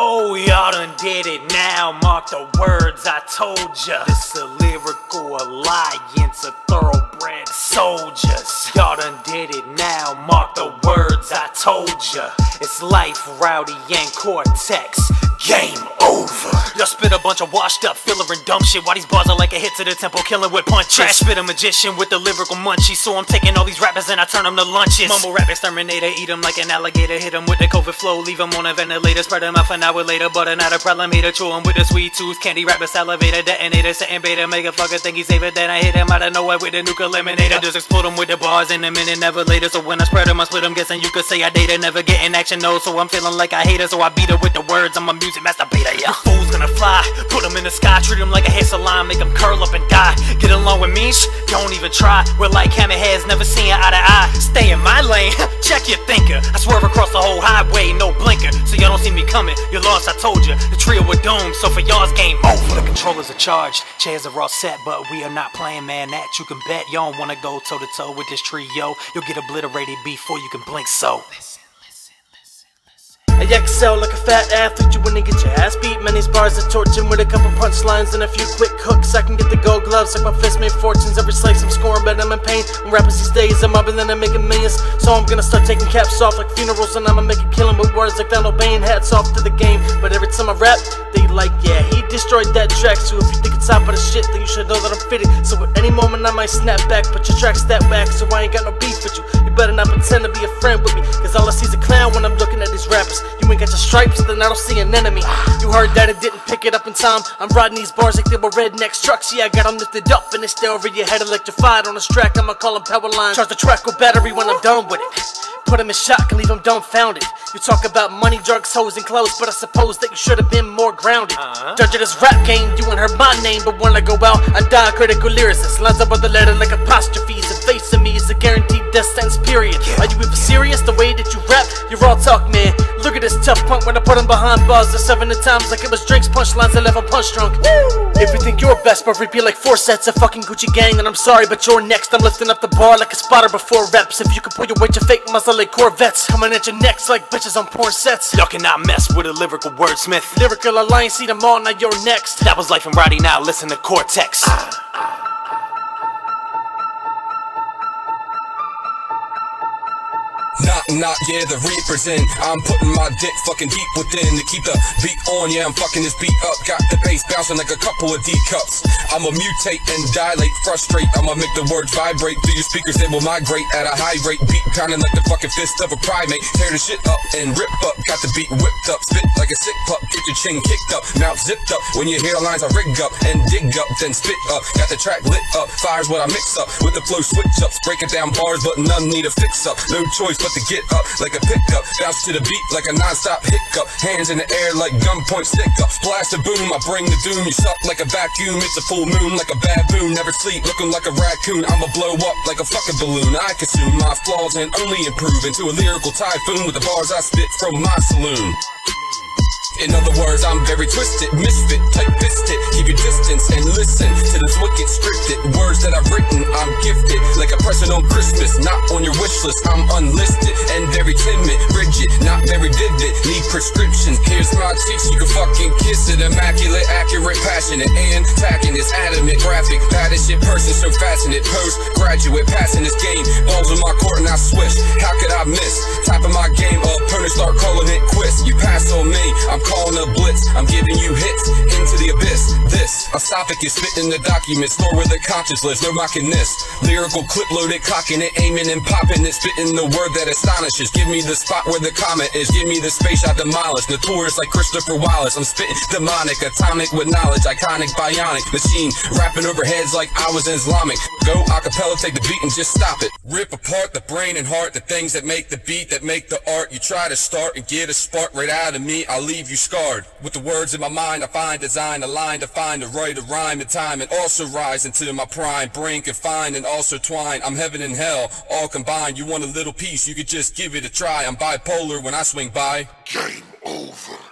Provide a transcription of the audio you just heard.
Oh, y'all done did it now. Mark the words I told ya. This a lyrical alliance of thoroughbred soldiers. Y'all done did it now. Mark the words I told ya. It's life, Roudy, and cortex. Game over. Y'all spit a bunch of washed up filler and dumb shit. Why these bars are like a hit to the temple, killing with punches. Trash spit a magician with the lyrical munchies. So I'm taking all these rappers and I turn them to lunches. Mumble rap exterminator, eat them like an alligator. Hit them with the COVID flow, leave them on a ventilator. Spread them out an hour later, but not a problem. To chew them with the sweet tooth. Candy rapper, salivator, detonator, setting beta. Make a fucker think he's safer. Then I hit him out of nowhere with the nuke eliminator. Just explode them with the bars in a minute, never later. So when I spread them, I split them. Guessing you could say I data, never getting action, no. So I'm feeling like I hate her, so I beat her with the words. I'm a music masturbator, yeah. The fool's gonna fly, put him in the sky, treat him like a hair salon, make him curl up and die. Get along with me, shh, don't even try. We're like hammerheads, never seen eye to eye. Stay in my lane, check your thinker. I swerve across the whole highway, no blinker, so y'all don't see me coming. You're lost, I told you. The trio were doomed, so for y'all's game over. The controllers are charged, chairs are all set, but we are not playing, man. That you can bet. Y'all don't wanna go toe to toe with this trio. You'll get obliterated before you can blink. So. I excel like a fat athlete, you wanna get your ass beat. Many bars are torching with a couple punchlines and a few quick hooks. I can get the gold gloves like my fist made fortunes. Every slice I'm scoring, but I'm in pain. I'm rappers these days, I'm up and then I'm making millions. So I'm gonna start taking caps off like funerals and I'ma make a killing with words like Donald Bain. Hats off to the game, but every time I rap, they like, yeah, he destroyed that track. So if you think it's top of the shit, then you should know that I'm fitted. So at any moment I might snap back, but your track's that whack, so I ain't got no beef with you. You better not pretend to be a friend with me, cause all I see is a clown when I'm looking at these rappers. You ain't got your stripes, then I don't see an enemy. You heard that and didn't pick it up in time. I'm riding these bars like they were redneck trucks. Yeah, I got them lifted up and they stay over your head electrified on this track. I'ma call them power lines. Charge the track with battery when I'm done with it. Put him in shock and leave him dumbfounded. You talk about money, drugs, hoes, and clothes, but I suppose that you should have been more grounded. Uh-huh. Judge this rap game, you ain't heard my name, but when I go out, I die critical lyricist. Lines up on the letter like apostrophes, and facing me is a guaranteed death sentence, period. Yeah. Are you even serious? The way that you rap, you're all talk, man. At this tough punk when I put him behind bars. The seven at times like it was drinks, punchlines, and left him punch drunk. Woo! If you think you're best, but repeat like four sets of fucking Gucci gang, then I'm sorry, but you're next. I'm lifting up the bar like a spotter before reps. If you can pull your weight, you fake muscle like Corvettes. Coming at your necks like bitches on porn sets. Y'all cannot mess with a lyrical wordsmith. Lyrical alliance, see them all, now you're next. That was life and Roudy, now listen to Cortex. Ah. Knock, knock, yeah, the Reaper's in. I'm putting my dick fucking deep within to keep the beat on. Yeah, I'm fucking this beat up. Got the bass bouncing like a couple of D cups. I'ma mutate and dilate, frustrate. I'ma make the words vibrate through your speakers. They will migrate at a high rate. Beat kinda like the fucking fist of a primate. Tear the shit up and rip up. Got the beat whipped up. Spit like a sick pup. Get your chin kicked up. Mouth zipped up. When you hear the lines, I rig up and dig up. Then spit up. Got the track lit up. Fire's what I mix up. With the flow switch ups. Breaking down bars, but none need a fix up. No choice but to get up like a pickup. Bounce to the beat like a non-stop hiccup. Hands in the air like gunpoint stick up. Splash the boom, I bring the doom. You suck like a vacuum. It's a full moon like a baboon. Never sleep, looking like a raccoon. I'ma blow up like a fucking balloon. I consume my flaws and only improve into a lyrical typhoon with the bars I spit from my saloon. In other words, I'm very twisted, misfit, tight fisted. Keep your distance and listen to this wicked scripted words that I've written. I'm gifted, on Christmas, not on your wish list. I'm unlisted and very timid, rigid, not very vivid. Need prescriptions. Here's my cheeks, you can fucking kiss it. Immaculate, accurate, passionate, and packing this adamant, graphic, padded shit, person so fascinated. Post graduate, passing this game, balls in my court and I swish. How could I miss? Top of my game, opponents start calling it quits. You pass on me, I'm calling a blitz. I'm giving you hits esophagus spitting the documents, where the conscious lives. No mocking this. Lyrical clip loaded, cocking it, aiming and popping it, spitting the word that astonishes. Give me the spot where the comet is. Give me the space I demolish. Notorious like Christopher Wallace. I'm spitting demonic, atomic with knowledge, iconic, bionic machine, rapping over heads like I was Islamic. Go acapella, take the beat and just stop it. Rip apart the brain and heart, the things that make the beat, that make the art. You try to start and get a spark right out of me, I'll leave you scarred. With the words in my mind, I find design, a line to find, to write a rhyme in time, and also rise into my prime. Brain confined and also twine. I'm heaven and hell, all combined. You want a little piece, you could just give it a try. I'm bipolar when I swing by. Game over.